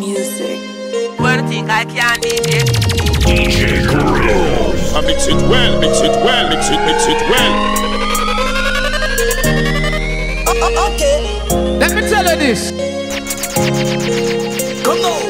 music. One thing I can't DJ. DJ Grillz. I mix it well, mix it well, mix it, mix it well. Oh, oh, okay, Let me tell you this. come on.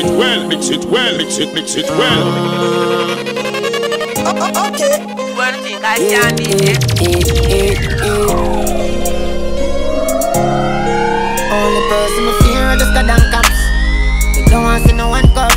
It well, mix it well, mix it, mix it well. Oh, oh, okay. One thing I can't DJ. Only person me fear just the damn cops. They don't want to see no one cuff.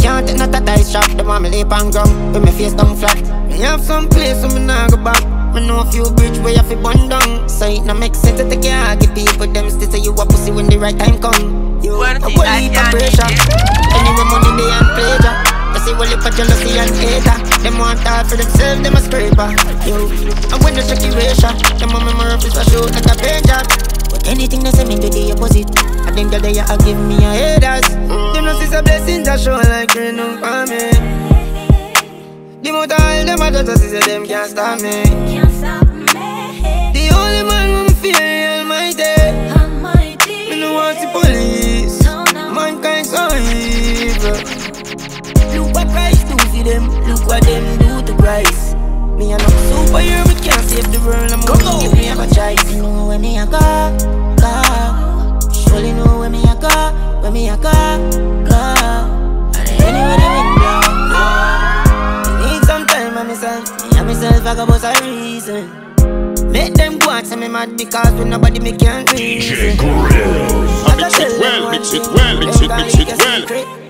Can't take not a dice shot. Them want me lip and gum. With my face down flat. Me have some place where me nah go back. Me know a few bridge where you fi burn down. So it no make sense to take care. Give people them still say you a pussy when the right time come. You One a thing whole I heap of can't pressure. do. Anyway, money they and pleasure. You see well for jealousy and hater. Them want all for themselves, them a scraper. Yo, and when they check the ratio, them on my murphys a shoot like a paint job. But anything they say me do the opposite. I think that they are give me a haters. Mm. Them no see a blessing that show like rain on for me. The more time them a just see say them can't stop me. Can't stop me. Them. Look what them do to Christ. Me a no superhero, me can't save the world. I'm gonna give me a choice. You know where me a go, go. Surely know where me a go, where me a go, go. And anywhere the wind blow, blow. Need some time on myself. Me and myself I go bust a reason. Make them go and say me mad because when nobody me can't DJ reason. Grillz. I mix it well, mix it well, mix it, mix it well.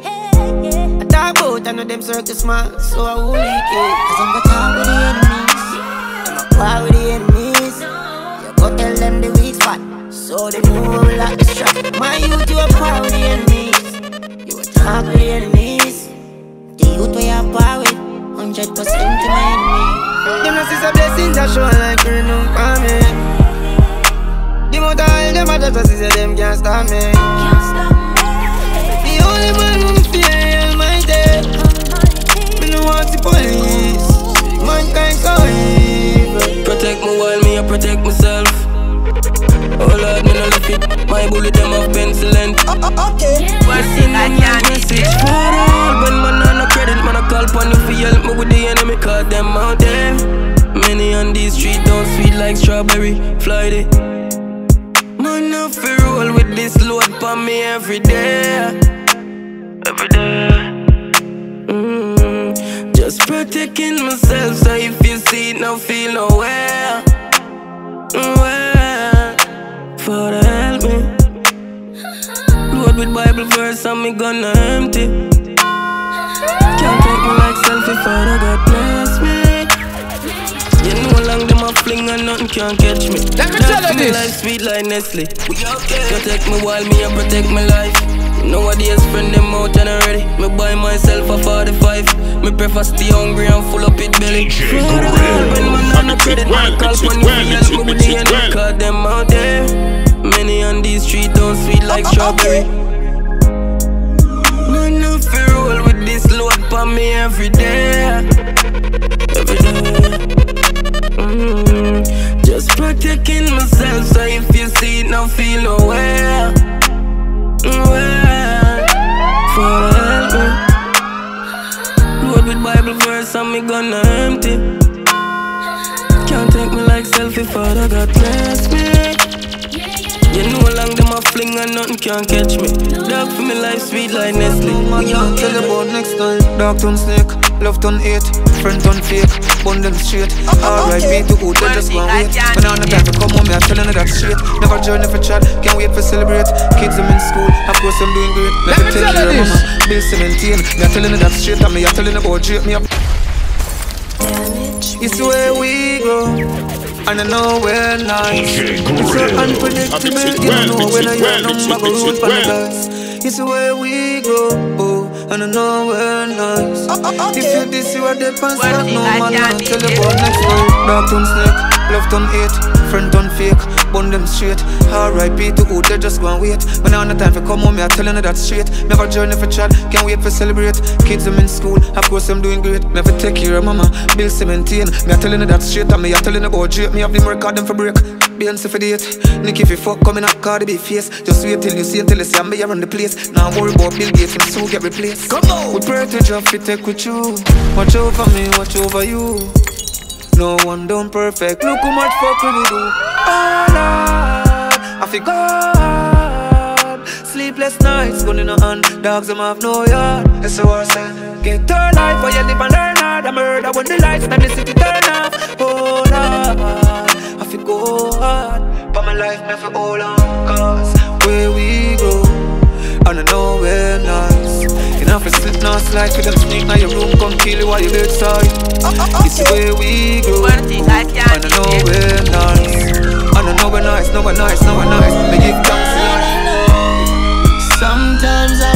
I I know them circle small, so I won't leak it. Cause I'm gonna talk with the enemies. I'm a war with the enemies. You go tell them the weak spot, so they know we like the strap. My youth, you a war with the enemies. You a talk with the enemies. The youth we are power with, 100% to my enemy. Them no see some blessings that show like rain on for me. The more time them a just see them can't stop me. Can't stop me. The only man who fear. Me no want the police. Mankind so evil. Protect me while me, I protect myself. Oh Lord, me no left it. My bullet them have pencilin. Oh, oh, okay. One thing I can't Message for all When man on no credit, man I call pon you for help me with the enemy Cause them out there Many on these streets don't sweet like strawberry Fly it Man I fi roll with this load pon me every day Protecting myself So if you see it, no feel nowhere Where Father help me Load with Bible verse and me gonna empty. Can't take me like selfie, Father God bless me. You know long them a fling and nothing can catch me. Let me Life tell you this. life sweet like Nestle. Okay. Protect me while me a protect my life. Nowadays friend them out and already. Me buy myself a 45. Me prefer stay hungry and full up it belly. DJ. God, when man on the credit, man call it you help me with the it Cause them out there. Many on these streets don't sweet like strawberry. Man, I fi roll with this load pon me every day. Every day. Mm, just protecting myself, so if you see it, no feel nowhere. Where? Father help me. Load Bible verse and me empty. Can't take me like selfie, Father God bless me. You know how long them a fling and nothing can catch me. Dog for me life sweet like Nestle. Man, yeah, tell about next time. Dark turn snake, love turn hate, friend turn fake, bun them straight. R.I.P. to who they just want wait. When on the time to come home, me, I'm telling you that straight. Never journey for chat, can't wait for celebrate. Kids them in school, of course I'm doing great. Let me take tell care you of this. mama, bill 17. Me, I'm telling you that straight, and me, I'm telling you about Drake. Me, I'm Damage. it's where we go. And I know we're nice. DJ It's so unpredictable. It You well, don't know mix when I well, hear mix no it, mago mix it root for the well. guys. It's where we go. Oh. Oh, and I know we're nice. If you this, you are past. Well, No man, I'll tell you about next time. Dark turn snake, love turn hate, friend turn fake, bun them straight. R.I.P. to who they just go and wait. When I on the time for come home, me, I'm telling you that straight. Never journey for chat, can't wait for celebrate. Kids them in school, of course I'm doing great. Me to take care of mama, bill 17. Me I'm telling you that straight, and me I'm telling you about Drake. Me have them record them for break. Beyonce for date. Nick if you fuck coming up, Cardi B face. Just wait till you see until you see I'm on the place. Now worry about Bill Gates, him soon get replaced. Come on. We pray to job fit take with you. Watch over me, watch over you. No one done perfect. Look how much fuck we do. Oh Lord, I feel God. Sleepless nights, gun in a hand. Dogs them have no yard. That's what I said. Get your life or you live and learn hard. A murder when the lights and the city turn off. Oh Lord, I feel go hard. But my life never hold on. Cause where we go, and I know we're nice. Enough is sit now slide for them sneak now your room come kill you while you bedside. It's the way we go. One thing I can't And I know do. we're nice. And I know we're nice, know we're nice, know we're nice. Me give thanks to life. Sometimes I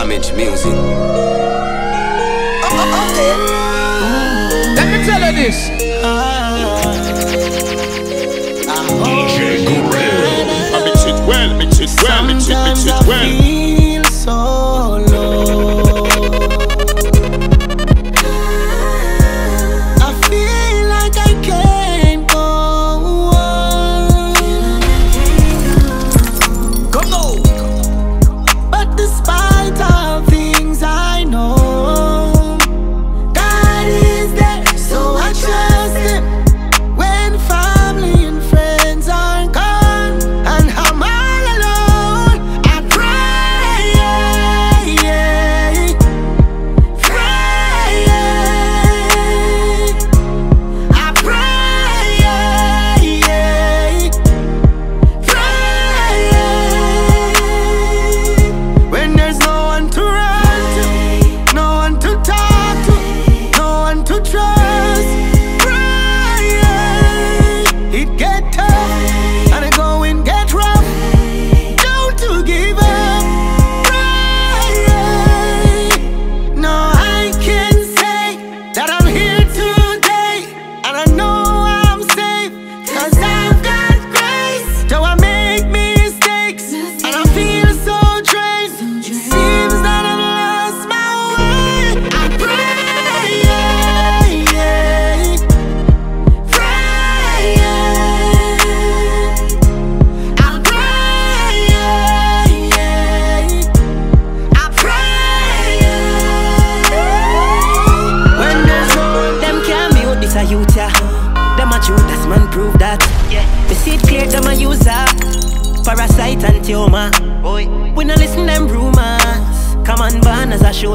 Damage music. Oh, oh, Let me tell you this. DJ Grillz. I mix it well, mix it well, mix it, mix it well.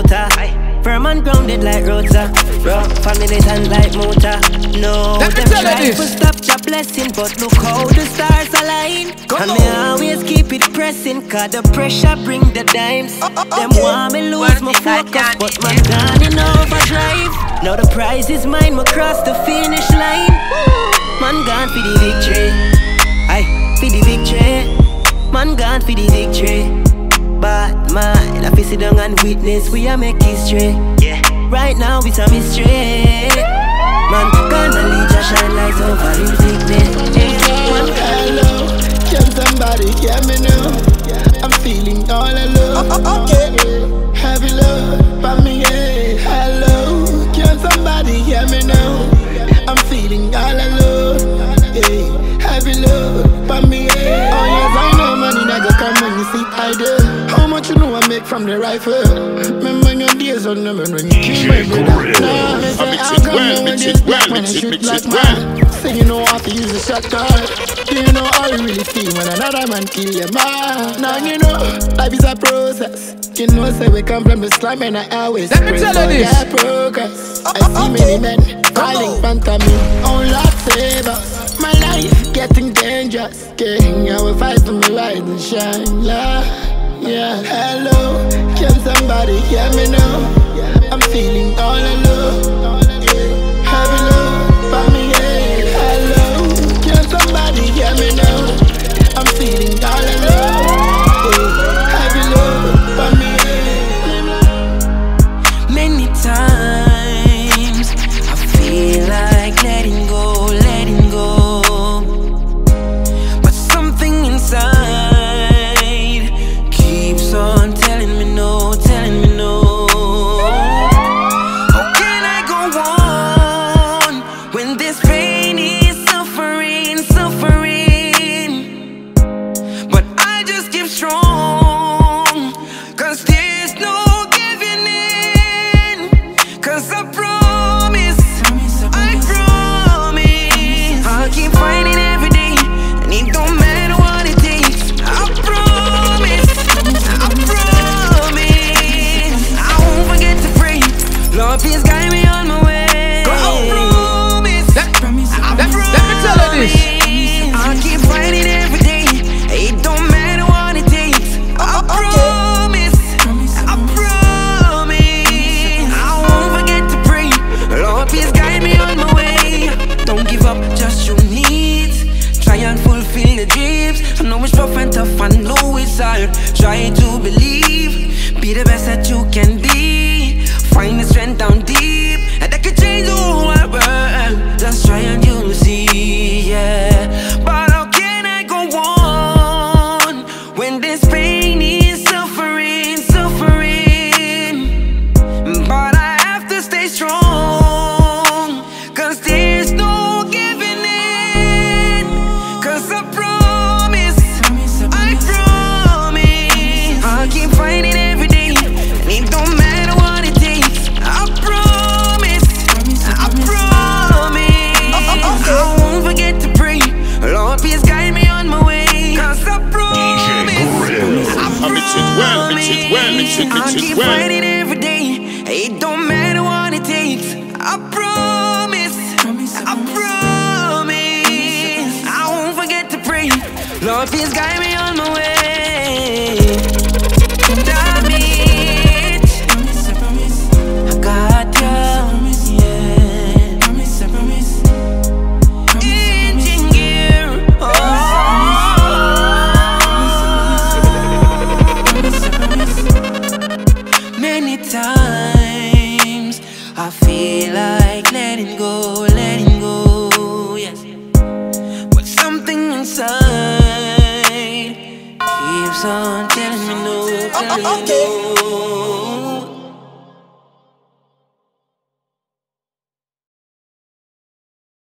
Born as a shooter. Firm and grounded like Rosa. Rock family and like motor. No, Let me them tell you try this. to stop your blessing, but look how the stars align. and me always keep it pressing, cause the pressure bring the dimes. Oh, oh, them want me lose One my thing I focus, can't but do. man gone in overdrive. Now the prize is mine, we cross the finish line. Man gone for the victory. Aye, for the victory. Man gone for the victory. But man, I feel sit down and witness, we are make history. Yeah. Right now it's a mystery. Man, gonna lead your shine light over music, man. Hello, can somebody hear me now? I'm feeling all alone. Oh, oh, oh. Okay. From the rifle? Remember your days on them when you kill my brother. Nah, me say mix I it come well, now mix when it this well, black man mix it, shoot mix black it man. Say you know how to use a shotgun. Do you know how you really feel when another man kill your man? Now you know life is a process. You know, say we come from the slum and I always Let me tell you this. their progress. Uh, I see uh, uh, many men falling front of me. Oh Lord save us. My life getting dangerous. King, I will fight for my rise and shine. Lord. Yeah, hello, can somebody hear me now? I'm feeling all alone. It well, mix it well, mix it, I'll mix keep it well. fighting every day. It don't matter what it takes. I promise. I promise. I won't forget to pray. Lord, please guide me on my way.